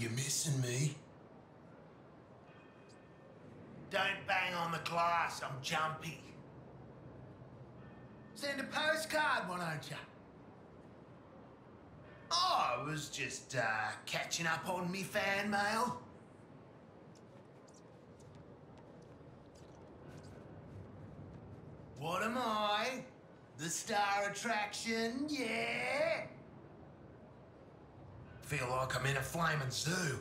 you missing me? Don't bang on the glass, I'm jumpy. Send a postcard, why don't you? Oh, I was just uh, catching up on me fan mail. What am I? The star attraction, yeah? Feel like I'm in a flaming zoo.